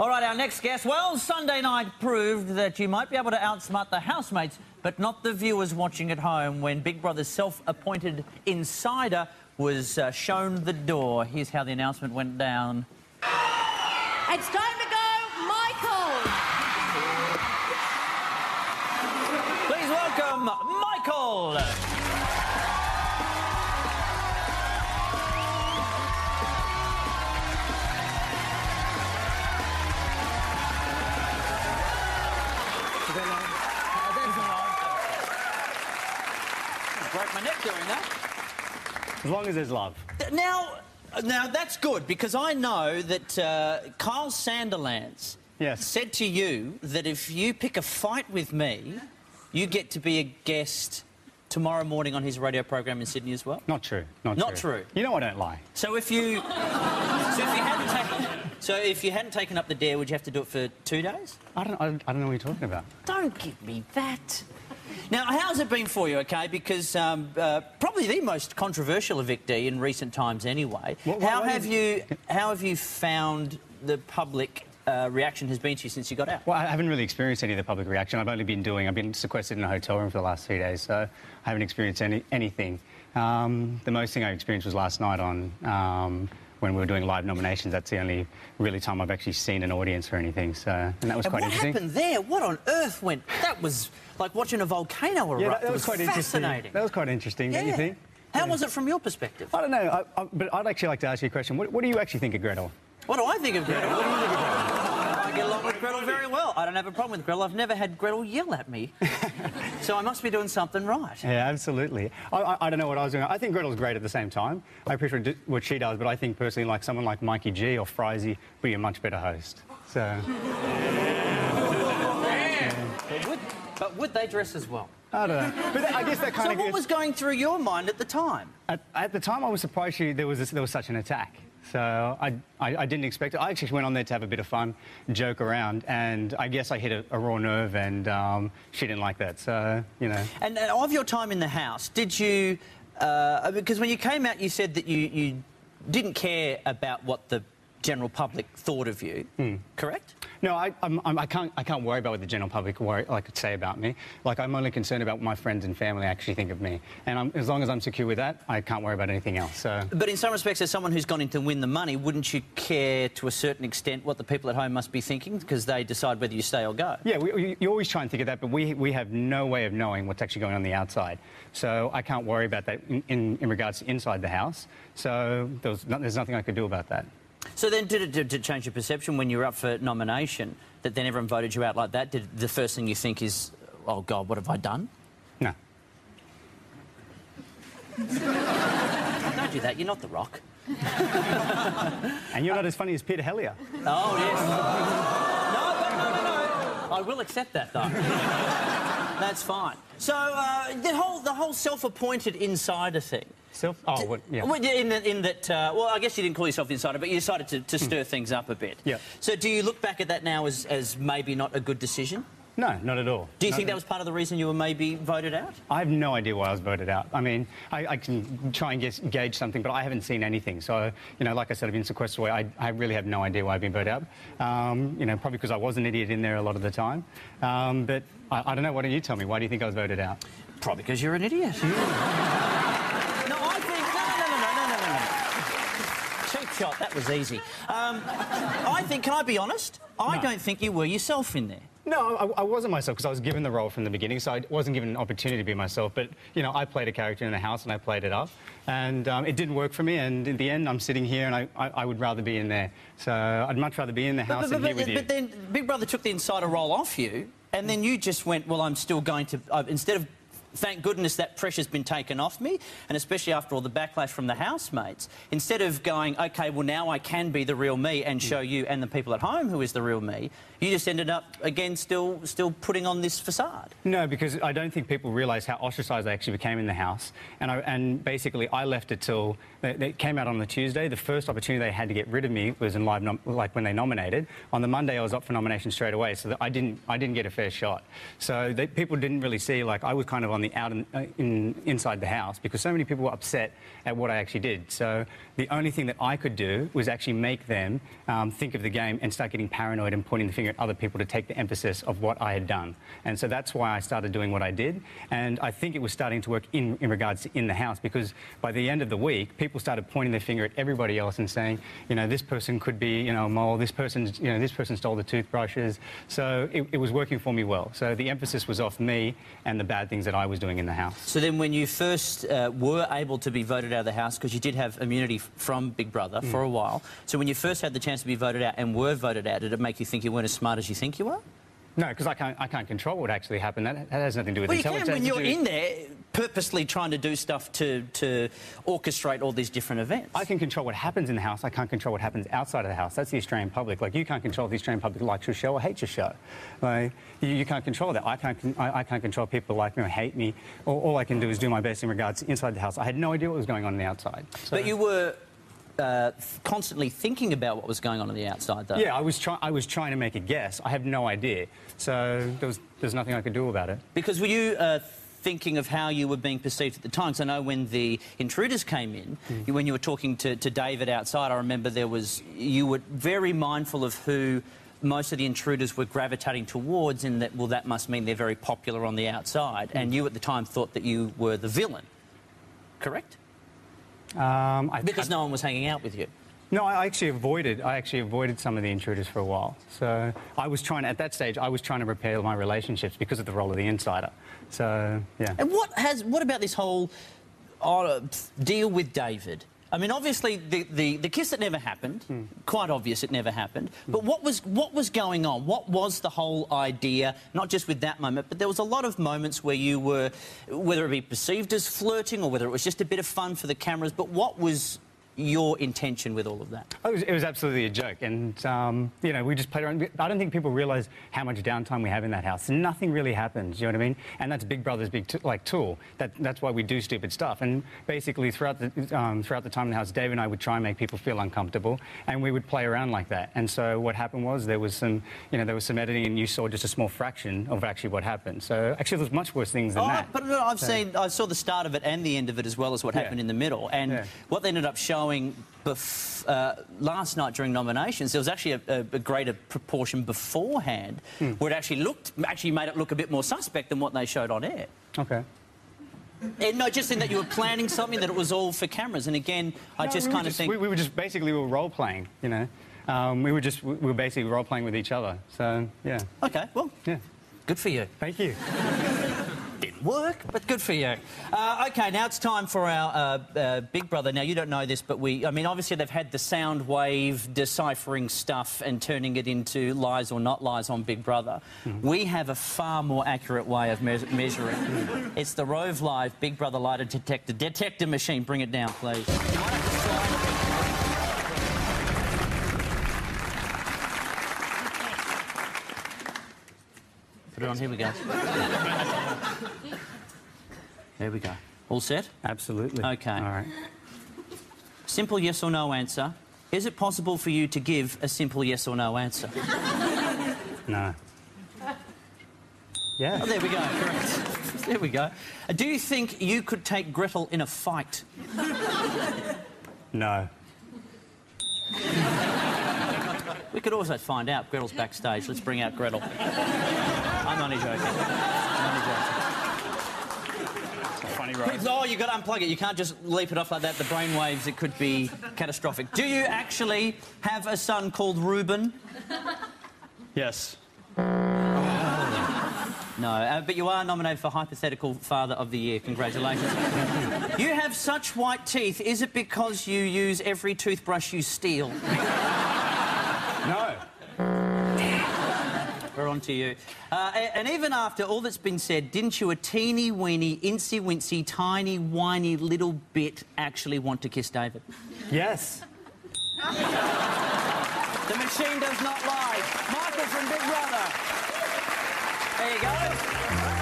All right, our next guest. Well, Sunday night proved that you might be able to outsmart the housemates, but not the viewers watching at home when Big Brother's self appointed insider was uh, shown the door. Here's how the announcement went down. It's time to go, Michael! Please welcome Michael. Broke my neck doing that. As long as there's love. Now, now that's good because I know that uh, Kyle Sandilands Yes. said to you that if you pick a fight with me, you get to be a guest tomorrow morning on his radio program in Sydney as well. Not true. Not, Not true. You know I don't lie. So if you, so if you hadn't taken, so if you hadn't taken up the dare, would you have to do it for two days? I don't, I don't, I don't know what you're talking about. Don't give me that. Now, how's it been for you, okay? Because um, uh, probably the most controversial evictee in recent times, anyway. What- what- how what have you How have you found the public uh, reaction has been to you since you got out? Well, I haven't really experienced any of the public reaction. I've only been doing, I've been sequestered in a hotel room for the last three days, so I haven't experienced any, anything. Um, the most thing I experienced was last night on um, when we were doing live nominations. That's the only really time I've actually seen an audience or anything. So, and that was And quite what interesting. happened there? What on earth went? That was like watching a volcano erupt. Yeah, that, that it was, quite interesting. That was quite interesting, don't you think? How was it from your perspective? I don't know, I, I, but I'd actually like to ask you a question. What, what do you actually think of Gretel? What do I think of Gretel? What do you think of Gretel? I get along with Gretel very well. I don't have a problem with Gretel. I've never had Gretel yell at me. so I must be doing something right. Yeah, absolutely. I, I, I don't know what I was doing. I think Gretel's great at the same time. I appreciate what she does, but I think personally, like someone like Mikey G or Fitzy would be a much better host. So, But would, but would they dress as well? I don't know. But I guess that kind So of what gets- was going through your mind at the time? At, at the time, I was surprised she, there, was this, there was such an attack. So I, I, I didn't expect it. I actually went on there to have a bit of fun, joke around, and I guess I hit a, a raw nerve, and um, she didn't like that. So, you know. And uh, of your time in the house, did you? Uh, because when you came out, you said that you, you didn't care about what the general public thought of you. Correct? No, I, I'm, I'm, I, can't, I can't worry about what the general public worry, like, say about me. Like, I'm only concerned about what my friends and family actually think of me. And I'm, as long as I'm secure with that, I can't worry about anything else. So, But in some respects, as someone who's gone in to win the money, wouldn't you care to a certain extent what the people at home must be thinking because they decide whether you stay or go? yeah, we, we, you always try and think of that, but we, we have no way of knowing what's actually going on the outside. So I can't worry about that in, in, in regards to inside the house. So there was there's nothing I could do about that. So then, did it, did it change your perception when you were up for nomination that then everyone voted you out like that? Did the first thing you think is, oh God, what have I done? No. Don't do that. You're not the Rock. And you're not as funny as Peter Hellier. Oh yes. No, no, no, no, no. I will accept that though. That's fine. So uh, the whole the whole self-appointed insider thing. Self? Oh, what, yeah. Well, in, the, in that, uh, well, I guess you didn't call yourself insider, but you decided to, to stir things up a bit. Hmm. Yeah. So do you look back at that now as, as maybe not a good decision? No, not at all. Do you Not think that was part of the reason you were maybe voted out? I have no idea why I was voted out. I mean, I, I can try and guess, gauge something, but I haven't seen anything. So, you know, like I said, I've been sequestered away. I, I really have no idea why I've been voted out. Um, you know, probably because I was an idiot in there a lot of the time. Um, but I, I don't know. Why don't you tell me? Why do you think I was voted out? Probably because you're an idiot. no, I think no, no, no, no, no, no, no. Cheap shot. That was easy. Um, I think. Can I be honest? I No. don't think you were yourself in there. No, I, I wasn't myself because I was given the role from the beginning, so I wasn't given an opportunity to be myself. But you know, I played a character in the house and I played it up, and um, it didn't work for me. And in the end, I'm sitting here, and I, I, I would rather be in there. So I'd much rather be in the house But, than here with you. but then Big Brother took the insider role off you, and then you just went, well, I'm still going to, uh, instead of, thank goodness that pressure's been taken off me, and especially after all the backlash from the housemates, instead of going, OK, well, now I can be the real me and show hmm. you and the people at home who is the real me, you just ended up, again, still, still putting on this facade. No, because I don't think people realise how ostracised I actually became in the house. And, I, and basically, I left it till they, they came out on the Tuesday. The first opportunity they had to get rid of me was in live, like when they nominated. On the Monday, I was up for nomination straight away, so that I didn't, I didn't get a fair shot. So they, people didn't really see, like, I was kind of on the me out in, uh, in, inside the house because so many people were upset at what I actually did. So the only thing that I could do was actually make them um, think of the game and start getting paranoid and pointing the finger at other people to take the emphasis of what I had done. And so that's why I started doing what I did. And I think it was starting to work in, in regards to in the house because by the end of the week, people started pointing their finger at everybody else and saying, you know, this person could be, you know, a mole, this person's, you know, this person stole the toothbrushes. So it, it was working for me well. So the emphasis was off me and the bad things that I was doing in the house. So then when you first uh, were able to be voted out of the House, because you did have immunity from Big Brother for a while, so when you first had the chance to be voted out and were voted out, did it make you think you weren't as smart as you think you were? No, because I can't, I can't control what actually happened. That, that has nothing to do with Well, you intelligence. can when you're has to do- in there purposely trying to do stuff to, to orchestrate all these different events. I can control what happens in the house. I can't control what happens outside of the house. That's the Australian public. Like you can't control if the Australian public likes your show or hates your show. Like you, you can't control that. I can't. I, I can't control people like me or hate me. All, all I can do is do my best in regards to inside the house. I had no idea what was going on on the outside. So- But you were uh, constantly thinking about what was going on on the outside, though. Yeah, I was trying. I was trying to make a guess. I have no idea. So there was there's nothing I could do about it. Because were you uh, thinking of how you were being perceived at the time? 'Cause I know when the intruders came in, you, when you were talking to, to David outside, I remember there was you were very mindful of who most of the intruders were gravitating towards. In that, well, that must mean they're very popular on the outside, Hmm. and you at the time thought that you were the villain. Correct? Um, I, Because I- no one was hanging out with you. No, I actually avoided. I actually avoided some of the intruders for a while. So I was trying to, at that stage. I was trying to repair my relationships because of the role of the insider. So yeah. And what has what about this whole uh, deal with David? I mean, obviously the, the, the kiss that never happened, hmm. quite obvious it never happened. But hmm. what was what was going on? What was the whole idea? Not just with that moment, but there was a lot of moments where you were, whether it be perceived as flirting or whether it was just a bit of fun for the cameras. But what was your intention with all of that? It was, it was absolutely a joke, and um, you know we just played around. I don't think people realise how much downtime we have in that house. Nothing really happens. You know what I mean? And that's Big Brother's big like tool. That, that's why we do stupid stuff. And basically throughout the um, throughout the time in the house, Dave and I would try and make people feel uncomfortable, and we would play around like that. And so what happened was there was some you know there was some editing, and you saw just a small fraction of actually what happened. So actually, there's much worse things than Oh, that. but I've seen, I saw the start of it and the end of it as well as what Yeah. happened in the middle. And Yeah. what they ended up showing uh, last night during nominations, there was actually a, a, a greater proportion beforehand Hmm. where it actually looked, actually made it look a bit more suspect than what they showed on air. Okay. And not just in that you were planning something, that it was all for cameras. And again, I just we kind of think. We, we were just basically we were role playing. You know, um, we were just we were basically role playing with each other. So yeah, Okay, well, yeah. good for you. Thank you. Didn't work, but good for you. Uh, okay, now it's time for our uh, uh, Big Brother. Now, you don't know this, but we, I mean, obviously they've had the sound wave deciphering stuff and turning it into lies or not lies on Big Brother. We have a far more accurate way of me- measuring. it's the Rove Live Big Brother lie detector detector machine. Bring it down, please. Put it on. Here we go. There we go. All set? Absolutely. Okay. All right. Simple yes or no answer. Is it possible for you to give a simple yes or no answer? No. Yeah. Oh, there we go. Correct. There we go. Do you think you could take Gretel in a fight? No. We could also find out. Gretel's backstage. Let's bring out Gretel. I'm only joking. I'm only joking. Funny. Oh, you've got to unplug it. You can't just leap it off like that. The brain waves, it could be catastrophic. Do you actually have a son called Reuben? Yes. No, uh, but you are nominated for Hypothetical Father of the Year. Congratulations. you have such white teeth. Is it because you use every toothbrush you steal? We're on to you. Uh, and even after all that's been said, didn't you a teeny weeny, incy wincy, tiny, whiny little bit actually want to kiss David? Yes. The machine does not lie. Michael from Big Brother. There you go.